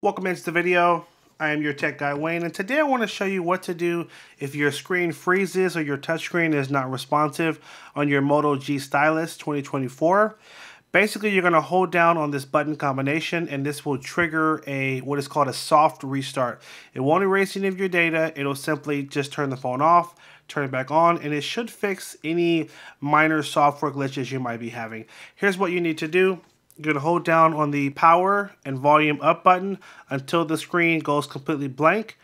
Welcome into the video. I am your tech guy Wayne and today I want to show you what to do if your screen freezes or your touchscreen is not responsive on your Moto G Stylus 2024. Basically you're going to hold down on this button combination and this will trigger a what is called a soft restart. It won't erase any of your data, it'll simply just turn the phone off, turn it back on, and it should fix any minor software glitches you might be having. Here's what you need to do you're going to hold down on the power and volume up button until the screen goes completely blank.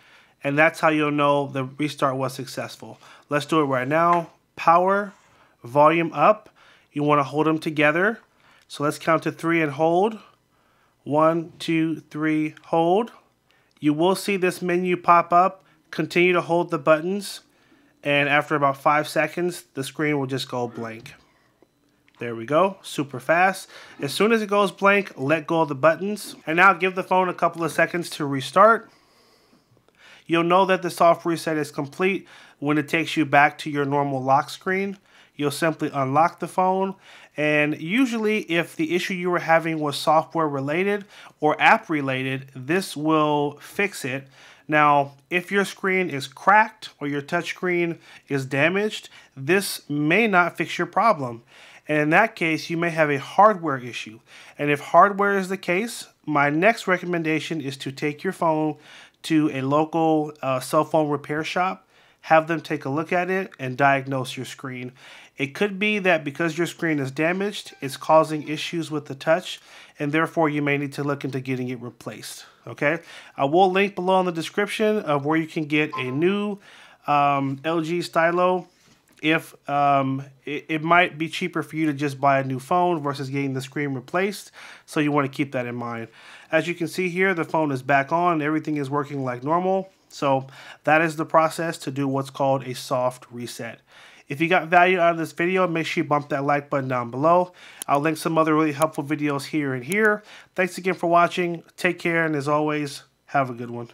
And that's how you'll know the restart was successful. Let's do it right now. Power, volume up. You want to hold them together. So let's count to three and hold. One, two, three, hold. You will see this menu pop up. Continue to hold the buttons. And after about five seconds, the screen will just go blank. There we go, super fast. As soon as it goes blank, let go of the buttons. And now give the phone a couple of seconds to restart. You'll know that the soft reset is complete when it takes you back to your normal lock screen. You'll simply unlock the phone and usually if the issue you were having was software related or app related, this will fix it. Now, if your screen is cracked or your touchscreen is damaged, this may not fix your problem. And in that case, you may have a hardware issue. And if hardware is the case, my next recommendation is to take your phone to a local uh, cell phone repair shop, have them take a look at it, and diagnose your screen. It could be that because your screen is damaged, it's causing issues with the touch, and therefore you may need to look into getting it replaced. Okay, I will link below in the description of where you can get a new um, LG Stylo if um, it, it, might be cheaper for you to just buy a new phone versus getting the screen replaced. So you want to keep that in mind. As you can see here, the phone is back on. Everything is working like normal. So that is the process to do what's called a soft reset. If you got value out of this video, make sure you bump that like button down below. I'll link some other really helpful videos here and here. Thanks again for watching. Take care, and as always, have a good one.